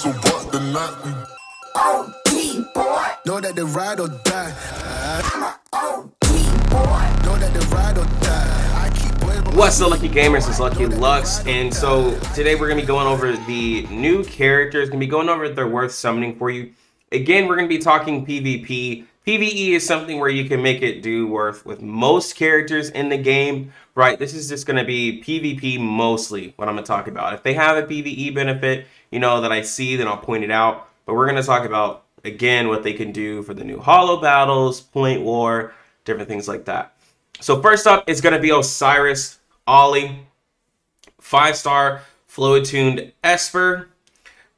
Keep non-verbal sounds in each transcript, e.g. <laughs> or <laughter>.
so what the nothing. OD boy. Know that they ride or die. I'm a OD boy. Know that they ride or die. I keep boys by my What's up, Lucky Gamers? It's Lucky Lux, and so today we're gonna be going over the new characters. Gonna be going over if they're worth summoning for you. Again, we're gonna be talking PvP. PvE is something where you can make it do worth with most characters in the game, right? This is just gonna be PvP mostly what I'm gonna talk about. If they have a PvE benefit, you know that I see, then I'll point it out. But we're gonna talk about again what they can do for the new Hollow battles, Point War, different things like that. So first up, it's gonna be Osiris Ollie, five star fluid-tuned Esper.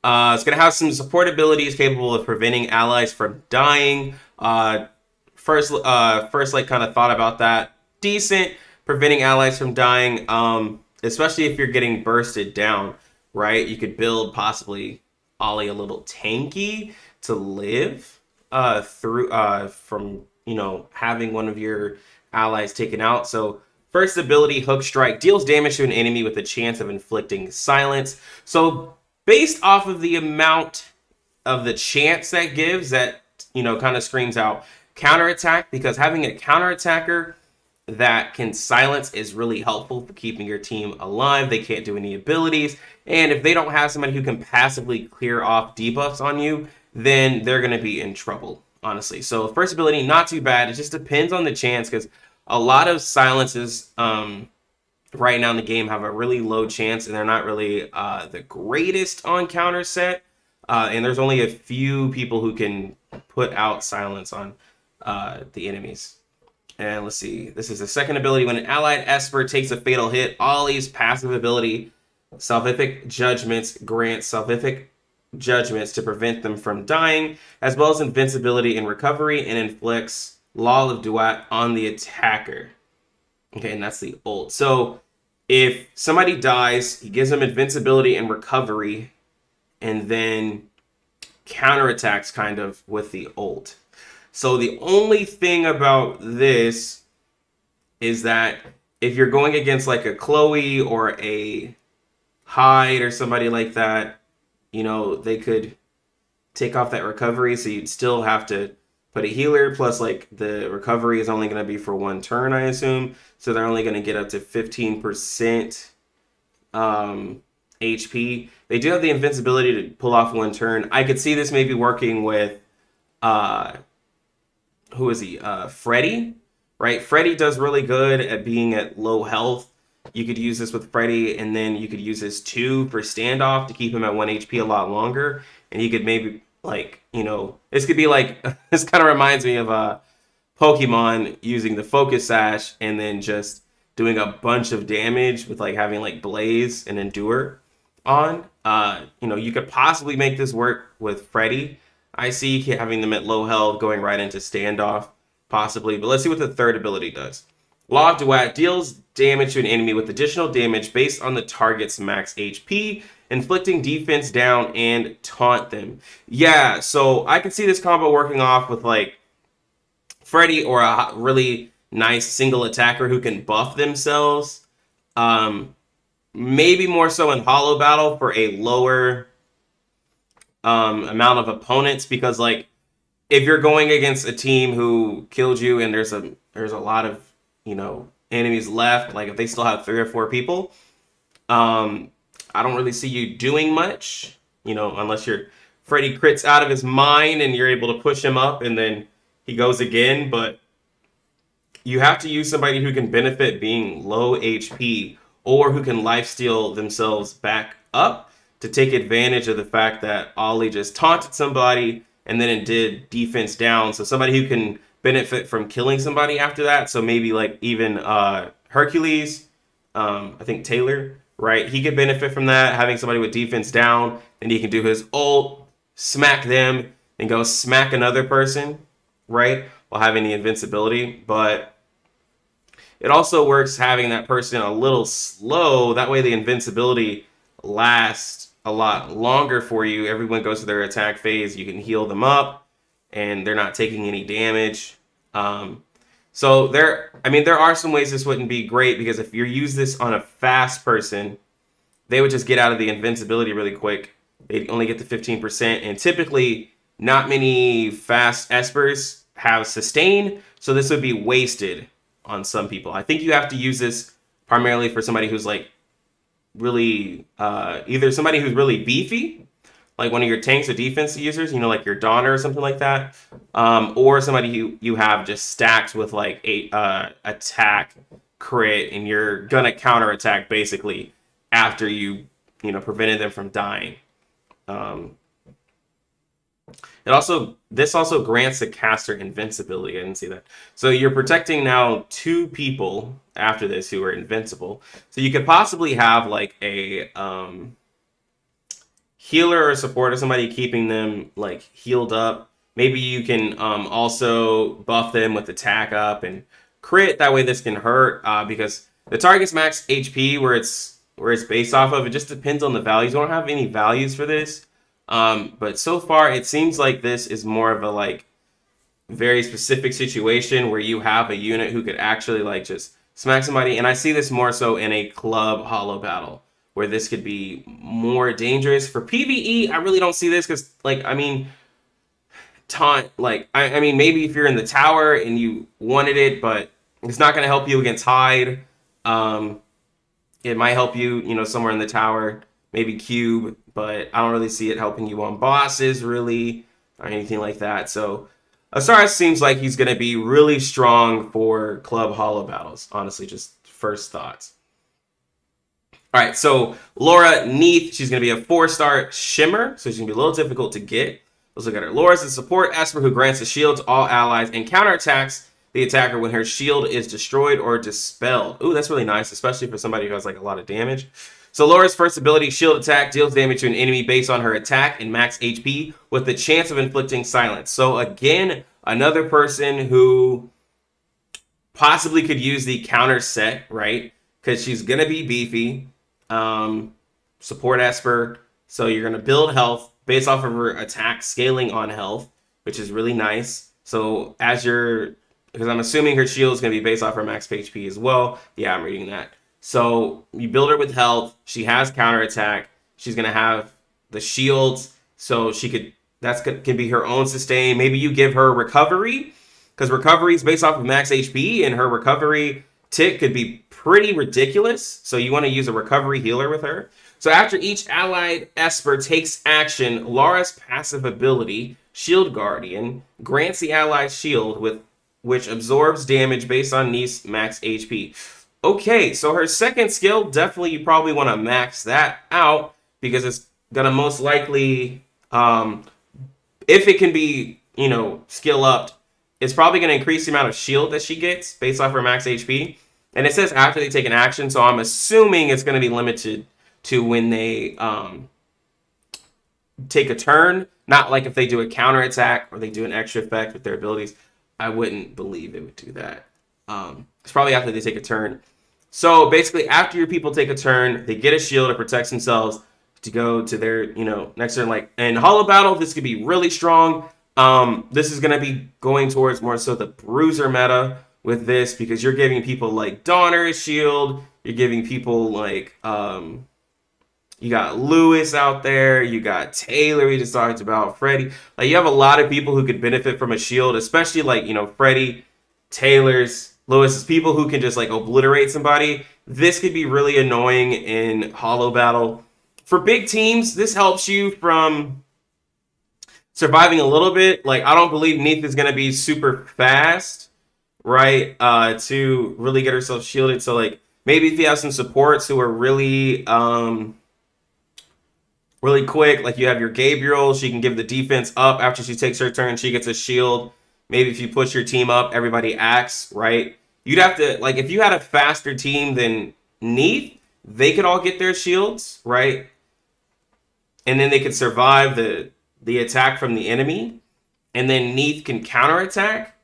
Uh, it's gonna have some support abilities capable of preventing allies from dying. Uh, first, uh, first like kind of thought about that. Decent, preventing allies from dying. Um, especially if you're getting bursted down, right? You could build possibly Ollie a little tanky to live uh, through uh, from you know having one of your allies taken out. So first ability, Hook Strike, deals damage to an enemy with a chance of inflicting silence. So based off of the amount of the chance that gives, that you know kind of screams out counterattack because having a counterattacker that can silence is really helpful for keeping your team alive. They can't do any abilities. And if they don't have somebody who can passively clear off debuffs on you, then they're going to be in trouble, honestly. So first ability, not too bad. It just depends on the chance because a lot of silences um, right now in the game have a really low chance and they're not really uh, the greatest on counter set. Uh, and there's only a few people who can put out silence on uh, the enemies. And let's see, this is the second ability. When an allied Esper takes a fatal hit, Ollie's passive ability, Salvific Judgments, grant Salvific Judgments to prevent them from dying, as well as invincibility and recovery, and inflicts Law of Duat on the attacker. Okay, and that's the ult. So if somebody dies, he gives them invincibility and recovery, and then counterattacks kind of with the ult. So the only thing about this is that if you're going against like a Chloe or a Hyde or somebody like that, you know, they could take off that recovery. So you'd still have to put a healer plus like the recovery is only going to be for one turn, I assume. So they're only going to get up to 15% um, HP. They do have the invincibility to pull off one turn. I could see this maybe working with uh, who is he? Uh, Freddy, right? Freddy does really good at being at low health. You could use this with Freddy, and then you could use his two for standoff to keep him at one HP a lot longer. And you could maybe like you know this could be like <laughs> this kind of reminds me of uh Pokemon using the Focus Sash and then just doing a bunch of damage with like having like Blaze and Endure on. Uh, you know, you could possibly make this work with Freddy. I see having them at low health, going right into standoff, possibly. But let's see what the third ability does. Law of Duat deals damage to an enemy with additional damage based on the target's max HP, inflicting defense down and taunt them. Yeah, so I can see this combo working off with like Freddy or a really nice single attacker who can buff themselves. Um, maybe more so in Hollow Battle for a lower um, amount of opponents because like if you're going against a team who killed you and there's a there's a lot of you know enemies left like if they still have three or four people um i don't really see you doing much you know unless you're freddy crits out of his mind and you're able to push him up and then he goes again but you have to use somebody who can benefit being low hp or who can lifesteal themselves back up to take advantage of the fact that Ollie just taunted somebody and then it did defense down. So somebody who can benefit from killing somebody after that. So maybe like even uh, Hercules, um, I think Taylor, right? He could benefit from that, having somebody with defense down, and he can do his ult, smack them, and go smack another person, right? While having the invincibility. But it also works having that person a little slow. That way the invincibility lasts a lot longer for you. Everyone goes to their attack phase. You can heal them up, and they're not taking any damage. Um, so there, I mean, there are some ways this wouldn't be great because if you use this on a fast person, they would just get out of the invincibility really quick, They'd only get the 15%. And typically, not many fast espers have sustain, so this would be wasted on some people. I think you have to use this primarily for somebody who's like really uh, either somebody who's really beefy, like one of your tanks or defense users, you know, like your Donner or something like that, um, or somebody who you have just stacked with like a uh, attack crit, and you're gonna counter attack basically after you you know prevented them from dying. Um, it also this also grants the caster invincibility. I didn't see that. So you're protecting now two people after this who are invincible. So you could possibly have like a um, healer or support or somebody keeping them like healed up. Maybe you can um, also buff them with attack up and crit. That way this can hurt uh, because the target's max HP where it's where it's based off of. It just depends on the values. We don't have any values for this. Um, but so far, it seems like this is more of a like very specific situation where you have a unit who could actually like just smack somebody. And I see this more so in a club hollow battle where this could be more dangerous. For PvE, I really don't see this because like I mean taunt like I, I mean maybe if you're in the tower and you wanted it, but it's not gonna help you against Hyde. Um it might help you, you know, somewhere in the tower, maybe cube but I don't really see it helping you on bosses really or anything like that. So Osiris seems like he's going to be really strong for club hollow battles. Honestly, just first thoughts. All right, so Laura Neith, she's going to be a four-star shimmer, so she's going to be a little difficult to get. Let's look at her. Laura's a support Esper who grants a shield to all allies and counterattacks the attacker when her shield is destroyed or dispelled. Ooh, that's really nice, especially for somebody who has like a lot of damage. So Laura's first ability, Shield Attack, deals damage to an enemy based on her attack and max HP with the chance of inflicting silence. So again, another person who possibly could use the counter set, right? Because she's going to be beefy. Um, support Esper. So you're going to build health based off of her attack scaling on health, which is really nice. So as you're, because I'm assuming her shield is going to be based off her max HP as well. Yeah, I'm reading that. So you build her with health. She has counter attack. She's gonna have the shields, so she could. That's can be her own sustain. Maybe you give her recovery, because recovery is based off of max HP, and her recovery tick could be pretty ridiculous. So you want to use a recovery healer with her. So after each allied Esper takes action, Laura's passive ability, Shield Guardian, grants the allied shield with which absorbs damage based on Neith's max HP. Okay, so her second skill, definitely you probably want to max that out because it's going to most likely, um, if it can be, you know, skill up, it's probably going to increase the amount of shield that she gets based off her max HP. And it says after they take an action, so I'm assuming it's going to be limited to when they um, take a turn. Not like if they do a counter attack or they do an extra effect with their abilities. I wouldn't believe it would do that. Um, it's probably after they take a turn. So basically, after your people take a turn, they get a shield that protects themselves to go to their, you know, next turn. Like in Hollow Battle, this could be really strong. Um, this is going to be going towards more so the bruiser meta with this because you're giving people like Donner a shield. You're giving people like, um, you got Lewis out there. You got Taylor. We just talked about Freddy. Like you have a lot of people who could benefit from a shield, especially like you know Freddy, Taylor's Lewis is people who can just like obliterate somebody. This could be really annoying in hollow battle. For big teams, this helps you from surviving a little bit. Like I don't believe Neith is gonna be super fast, right? Uh, to really get herself shielded. So like maybe if you have some supports who are really um really quick, like you have your Gabriel, she can give the defense up after she takes her turn, she gets a shield maybe if you push your team up, everybody acts, right? You'd have to, like, if you had a faster team than Neith, they could all get their shields, right? And then they could survive the the attack from the enemy. And then Neith can counterattack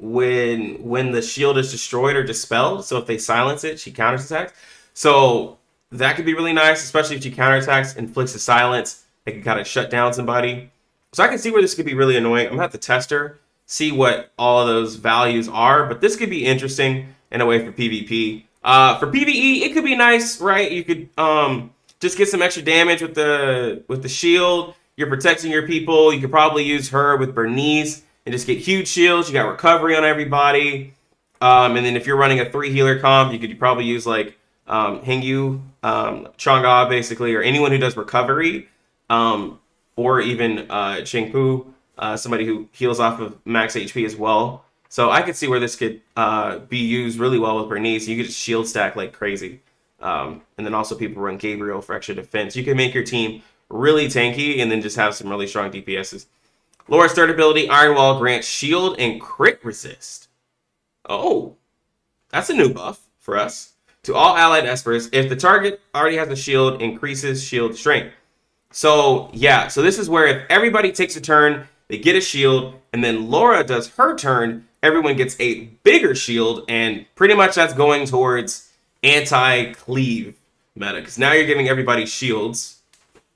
when when the shield is destroyed or dispelled. So if they silence it, she counters attacks. So that could be really nice, especially if she counterattacks, inflicts a silence. They can kind of shut down somebody. So I can see where this could be really annoying. I'm gonna have to test her see what all of those values are. But this could be interesting in a way for PvP. Uh, for PvE, it could be nice, right? You could um, just get some extra damage with the with the shield. You're protecting your people. You could probably use her with Bernice and just get huge shields. You got recovery on everybody. Um, and then if you're running a three healer comp, you could probably use like um, Hingyu, um, Chang'e basically, or anyone who does recovery, um, or even uh, Chengpu, uh, somebody who heals off of max HP as well. So I could see where this could uh, be used really well with Bernice. You could just shield stack like crazy. Um, and then also people run Gabriel for extra defense. You can make your team really tanky and then just have some really strong DPSs. Laura's third ability, Iron Wall, grants shield and crit resist. Oh, that's a new buff for us. To all allied espers, if the target already has a shield, increases shield strength. So yeah, so this is where if everybody takes a turn, they get a shield, and then Laura does her turn, everyone gets a bigger shield, and pretty much that's going towards anti-cleave meta. Because now you're giving everybody shields.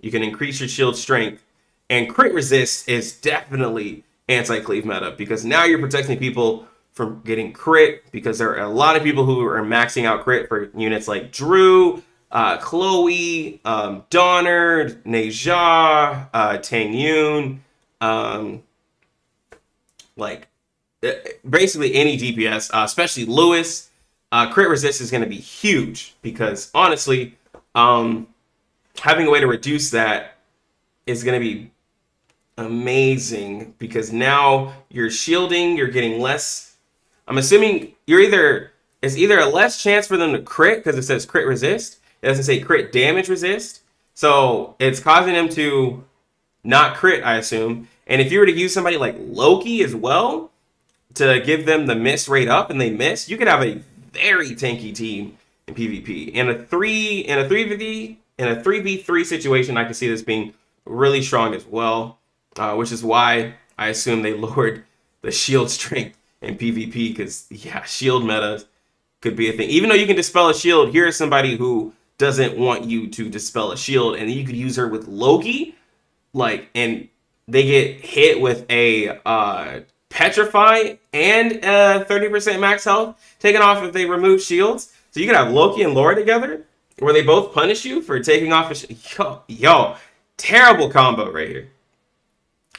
You can increase your shield strength. And crit resist is definitely anti-cleave meta because now you're protecting people from getting crit because there are a lot of people who are maxing out crit for units like Drew, uh, Chloe, um, Donner, Neja, uh, Tang Yun, um, like uh, basically any DPS, uh, especially Lewis. Uh, crit resist is going to be huge because honestly, um, having a way to reduce that is going to be amazing because now you're shielding, you're getting less. I'm assuming you're either it's either a less chance for them to crit because it says crit resist. It doesn't say crit damage resist. So it's causing them to not crit, I assume. And if you were to use somebody like Loki as well to give them the miss rate up and they miss, you could have a very tanky team in PvP. In a three in a three v in a three v three situation, I can see this being really strong as well, uh, which is why I assume they <laughs> lowered the shield strength in PvP because yeah, shield meta could be a thing. Even though you can dispel a shield, here's somebody who doesn't want you to dispel a shield, and you could use her with Loki, like, and they get hit with a uh, petrify and uh, 30% max health taken off if they remove shields. So you could have Loki and Laura together, where they both punish you for taking off a yo, yo, terrible combo right here.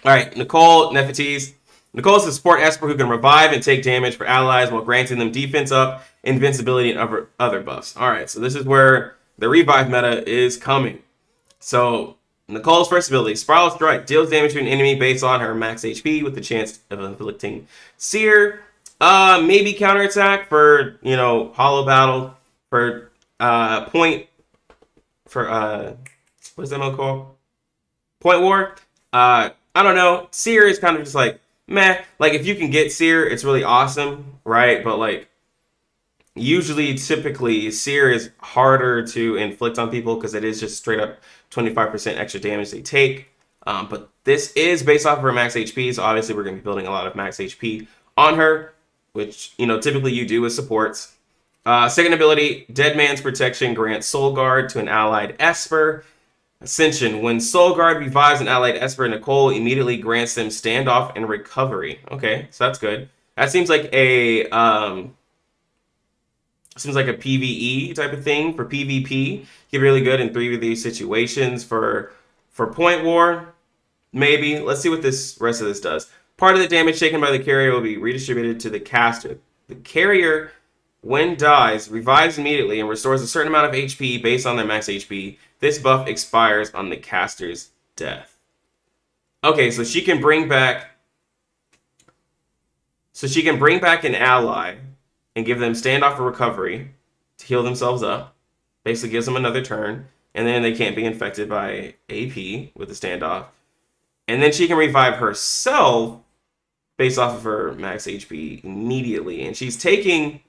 All right, Nicole Nefertiti. Nicole is a support Esper who can revive and take damage for allies while granting them defense up, invincibility, and other, other buffs. All right, so this is where the revive meta is coming. So Nicole's first ability, Spiral Strike, deals damage to an enemy based on her max HP with the chance of inflicting Seer. Uh, maybe counterattack for, you know, Hollow Battle, for uh, Point, for, uh, what's that mode called? Point War. Uh, I don't know. Seer is kind of just like, meh. Like, if you can get Seer, it's really awesome, right? But, like, usually, typically, Seer is harder to inflict on people because it is just straight up 25% extra damage they take. Um, but this is based off of her max HP, so obviously we're going to be building a lot of max HP on her, which, you know, typically you do with supports. Uh, second ability, Dead Man's Protection grants Soul Guard to an allied Esper. Ascension, when Soul Guard revives an allied Esper, Nicole immediately grants them standoff and recovery. Okay, so that's good. That seems like a um, seems like a PVE type of thing for PvP. Get really good in three of these situations for for Point War. Maybe let's see what this rest of this does. Part of the damage taken by the carrier will be redistributed to the caster. The carrier, when dies, revives immediately and restores a certain amount of HP based on their max HP. This buff expires on the caster's death. Okay, so she can bring back. So she can bring back an ally and give them standoff or recovery to heal themselves up. Basically gives them another turn. And then they can't be infected by AP with the standoff. And then she can revive herself based off of her max HP immediately. And she's taking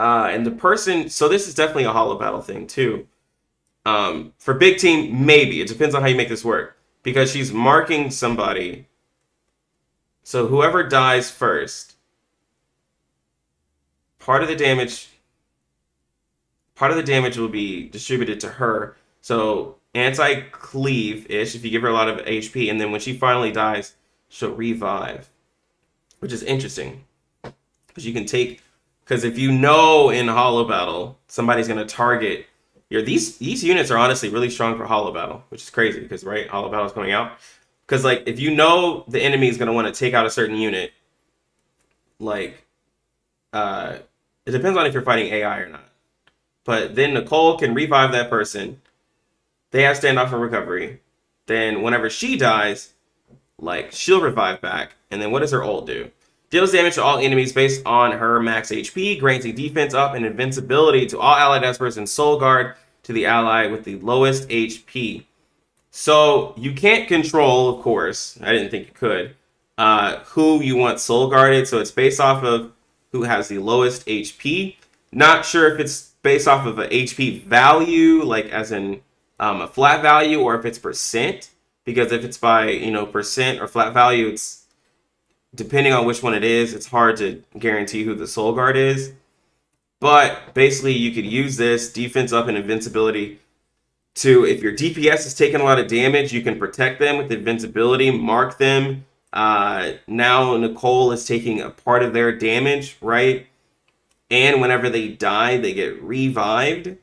Uh, and the person, so this is definitely a hollow battle thing too. Um, for big team, maybe it depends on how you make this work because she's marking somebody. So whoever dies first, part of the damage, part of the damage will be distributed to her. So anti cleave ish if you give her a lot of HP, and then when she finally dies, she'll revive, which is interesting because you can take Because if you know in Hollow Battle somebody's gonna target your these these units are honestly really strong for Hollow Battle, which is crazy because right Hollow Battle is coming out. Because like if you know the enemy is gonna want to take out a certain unit, like uh, it depends on if you're fighting AI or not. But then Nicole can revive that person. They have standoff and recovery. Then whenever she dies, like she'll revive back. And then what does her ult do? Deals damage to all enemies based on her max HP, granting defense up and invincibility to all allied Espers and soul guard to the ally with the lowest HP. So you can't control, of course, I didn't think you could, uh, who you want soul guarded. So it's based off of who has the lowest HP. Not sure if it's based off of a HP value, like as in um, a flat value, or if it's percent. Because if it's by you know percent or flat value, it's depending on which one it is, it's hard to guarantee who the soul guard is. But basically, you could use this defense up and invincibility to, if your DPS is taking a lot of damage, you can protect them with invincibility, mark them. Uh, now Nicole is taking a part of their damage, right? And whenever they die, they get revived.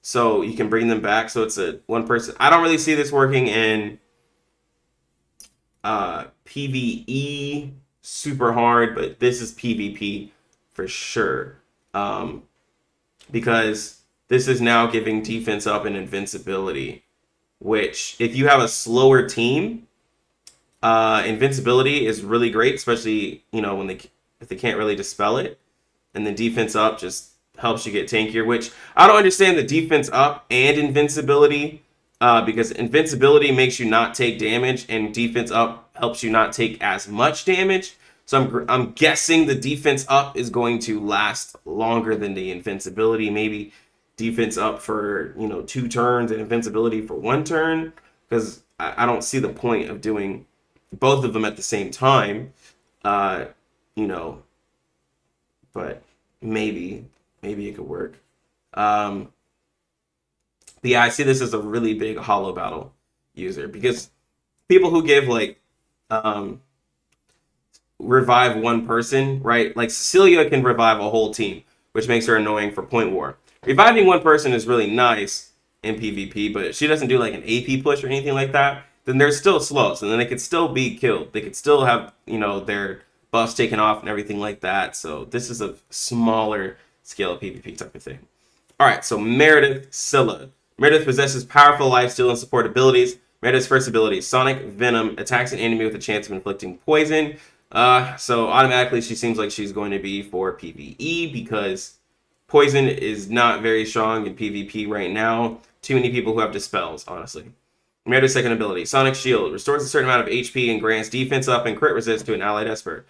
So you can bring them back. So it's a one person. I don't really see this working in uh, PVE super hard, but this is PvP for sure. Um, because this is now giving defense up and invincibility, which if you have a slower team, uh, invincibility is really great, especially you know when they if they can't really dispel it, and then defense up just helps you get tankier. Which I don't understand the defense up and invincibility uh, because invincibility makes you not take damage and defense up helps you not take as much damage. So I'm, I'm guessing the defense up is going to last longer than the invincibility. Maybe defense up for, you know, two turns and invincibility for one turn. Because I, I don't see the point of doing both of them at the same time. Uh, you know, but maybe, maybe it could work. Um, yeah, I see this as a really big hollow battle user because people who give like um revive one person, right? Like Cecilia can revive a whole team, which makes her annoying for point war. Reviving one person is really nice in PvP, but she doesn't do like an AP push or anything like that, then they're still slow. So then they could still be killed. They could still have, you know, their buffs taken off and everything like that. So this is a smaller scale of PvP type of thing. All right, so Meredith Scylla. Meredith possesses powerful lifesteal and support abilities. Meredith's first ability, Sonic Venom, attacks an enemy with a chance of inflicting poison. Uh, so automatically she seems like she's going to be for PvE because poison is not very strong in PvP right now. Too many people who have dispels, honestly. Meredith's second ability, Sonic Shield, restores a certain amount of HP and grants defense up and crit resist to an allied Esper.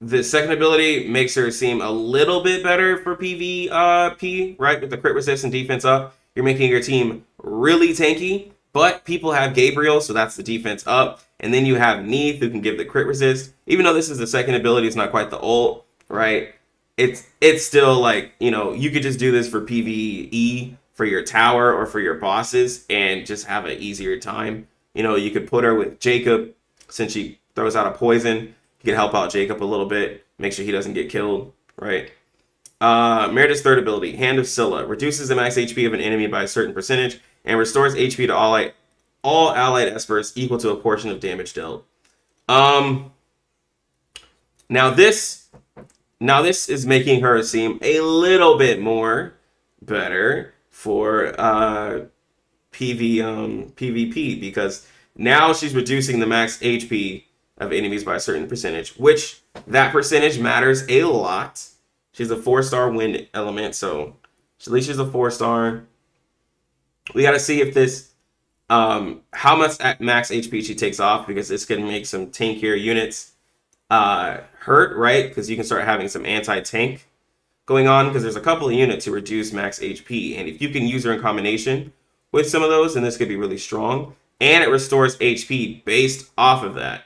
The second ability makes her seem a little bit better for PvP, right? With the crit resist and defense up. You're making your team really tanky, but people have Gabriel, so that's the defense up. And then you have Neith, who can give the crit resist. Even though this is the second ability, it's not quite the ult, right? It's it's still like, you know, you could just do this for PvE for your tower or for your bosses and just have an easier time. You know, you could put her with Jacob since she throws out a poison. You can help out Jacob a little bit, make sure he doesn't get killed, right? Uh, Meredith's third ability, Hand of Scylla, reduces the max HP of an enemy by a certain percentage and restores HP to all, all allied Espers equal to a portion of damage dealt. Um, now this, now this is making her seem a little bit more better for uh, PV um, PvP because now she's reducing the max HP of enemies by a certain percentage, which that percentage matters a lot She's a four star wind element, so at least she's a four star. We got to see if this, um, how much max HP she takes off because it's going to make some tankier units uh, hurt, right? Because you can start having some anti tank going on because there's a couple of units to reduce max HP, and if you can use her in combination with some of those, then this could be really strong. And it restores HP based off of that.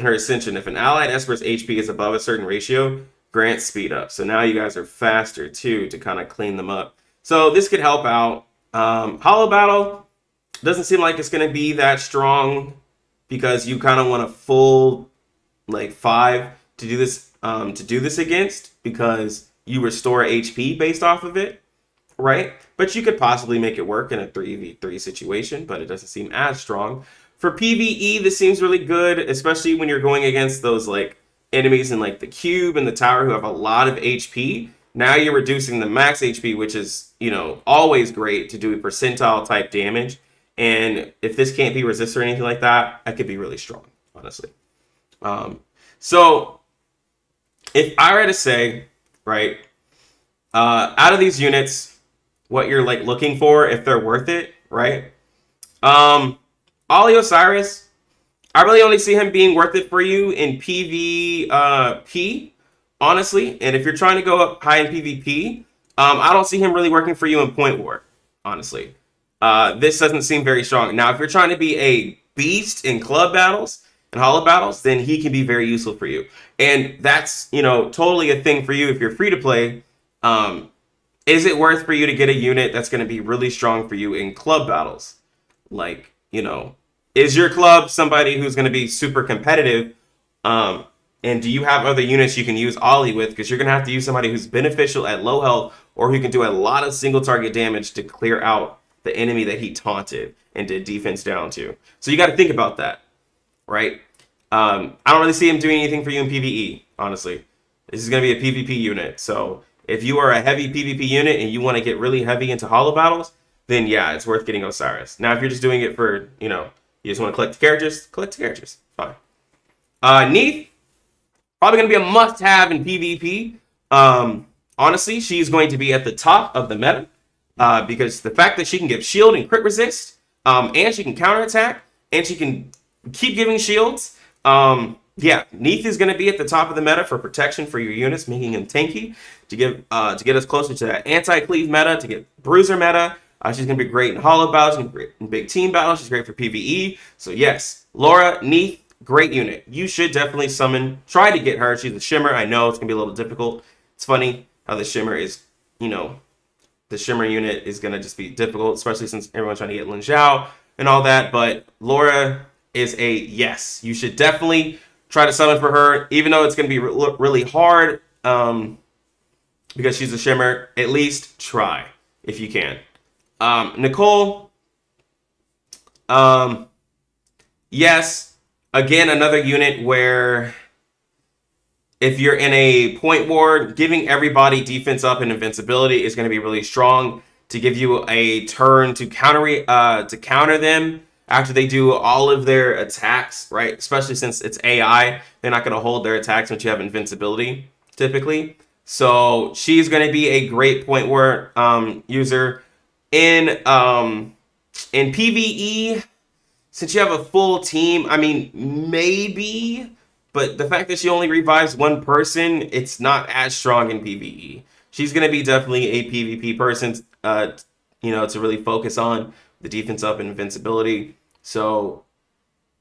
Her ascension, if an allied Esper's HP is above a certain ratio, grant speed up. So now you guys are faster too to kind of clean them up. So this could help out. Um, Hollow Battle doesn't seem like it's going to be that strong because you kind of want a full like five to do this um, to do this against because you restore HP based off of it, right? But you could possibly make it work in a 3v3 situation, but it doesn't seem as strong. For PvE, this seems really good, especially when you're going against those like enemies in like the cube and the tower who have a lot of HP. Now you're reducing the max HP, which is, you know, always great to do a percentile type damage. And if this can't be resist or anything like that, that could be really strong, honestly. Um, so if I were to say, right, uh, out of these units, what you're like looking for, if they're worth it, right? Um, Ollie Osiris, I really only see him being worth it for you in PvP, uh, honestly. And if you're trying to go up high in PvP, um, I don't see him really working for you in Point War, honestly. Uh, this doesn't seem very strong. Now, if you're trying to be a beast in club battles and hollow battles, then he can be very useful for you. And that's, you know, totally a thing for you if you're free to play. Um, is it worth for you to get a unit that's going to be really strong for you in club battles? Like, you know, is your club somebody who's going to be super competitive? Um, and do you have other units you can use Ollie with? Because you're going to have to use somebody who's beneficial at low health or who can do a lot of single target damage to clear out the enemy that he taunted and did defense down to. So you got to think about that, right? Um, I don't really see him doing anything for you in PvE, honestly. This is going to be a PvP unit. So if you are a heavy PvP unit and you want to get really heavy into hollow battles, then yeah, it's worth getting Osiris. Now, if you're just doing it for, you know, you just want to collect the characters, collect the characters. Fine. Uh, Neith, probably going to be a must-have in PvP. Um, honestly, she's going to be at the top of the meta uh, because the fact that she can give shield and crit resist, um, and she can counterattack, and she can keep giving shields. Um, yeah, Neith is going to be at the top of the meta for protection for your units, making him tanky to give uh, to get us closer to that anti-cleave meta, to get bruiser meta. Uh, she's going to be great in hollow battles, she's great in big team battles. She's great for PvE. So yes, Laura Neith, great unit. You should definitely summon. Try to get her. She's a shimmer. I know it's going to be a little difficult. It's funny how the shimmer is, you know, the Shimmer unit is going to just be difficult, especially since everyone's trying to get Lin Zhao and all that. But Laura is a yes. You should definitely try to summon for her, even though it's going to be re really hard um, because she's a Shimmer. At least try if you can. Um, Nicole, um, yes. Again, another unit where if you're in a point war, giving everybody defense up and invincibility is going to be really strong to give you a turn to counter uh, to counter them after they do all of their attacks, right? Especially since it's AI, they're not going to hold their attacks once you have invincibility, typically. So she's going to be a great point war um, user in um, in PVE. Since you have a full team, I mean, maybe but the fact that she only revives one person, it's not as strong in PvE. She's to be definitely a PvP person, uh, you know, to really focus on the defense up and invincibility. So,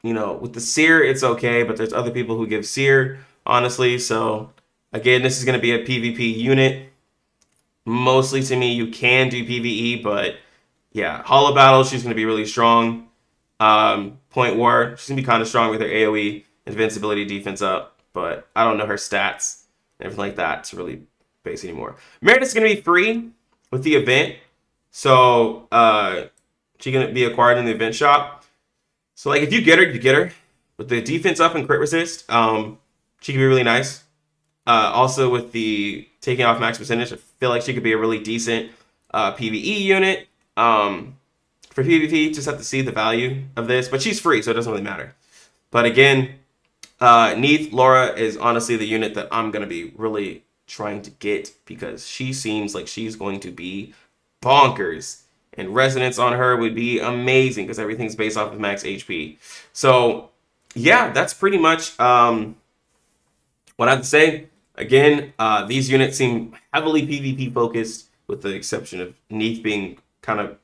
you know, with the Seer, it's okay, but there's other people who give Seer, honestly. So, again, this is to be a PvP unit. Mostly to me, you can do PvE, but yeah, Hollow Battle, she's going to be really strong. Um, Point War, she's going to be kind of strong with her AoE invincibility defense up, but I don't know her stats and everything like that to really base anymore. Meredith's going to be free with the event, so uh, she's going to be acquired in the event shop. So like if you get her, you get her. With the defense up and crit resist, um, she can be really nice. Uh, also with the taking off max percentage, I feel like she could be a really decent uh, PvE unit. Um, for PvP, just have to see the value of this, but she's free, so it doesn't really matter. But again, uh, Neith, Laura is honestly the unit that I'm going to be really trying to get because she seems like she's going to be bonkers. And resonance on her would be amazing because everything's based off of max HP. So, yeah, that's pretty much um, what I have to say. Again, uh, these units seem heavily PvP focused, with the exception of Neith being kind of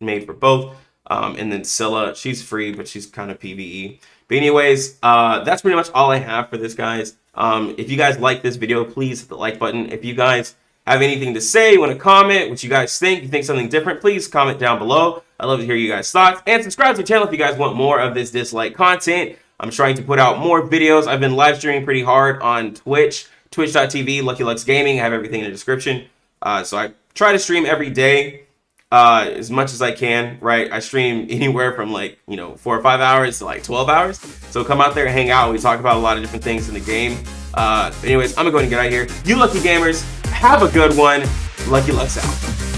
made for both. Um, and then Scylla, she's free, but she's kind of PvE. But anyways, uh, that's pretty much all I have for this, guys. Um, if you guys like this video, please hit the like button. If you guys have anything to say, want to comment, what you guys think, you think something different, please comment down below. I'd love to hear you guys' thoughts. And subscribe to the channel if you guys want more of this Dislyte content. I'm trying to put out more videos. I've been live streaming pretty hard on Twitch twitch.tv, Lucky Lux Gaming. I have everything in the description. Uh, so I try to stream every day uh, as much as I can, right? I stream <laughs> anywhere from like, you know, four or five hours to like 12 hours. So come out there and hang out. We talk about a lot of different things in the game. Uh, anyways, I'm gonna go ahead and get out of here. You lucky gamers, have a good one. Lucky Lux out.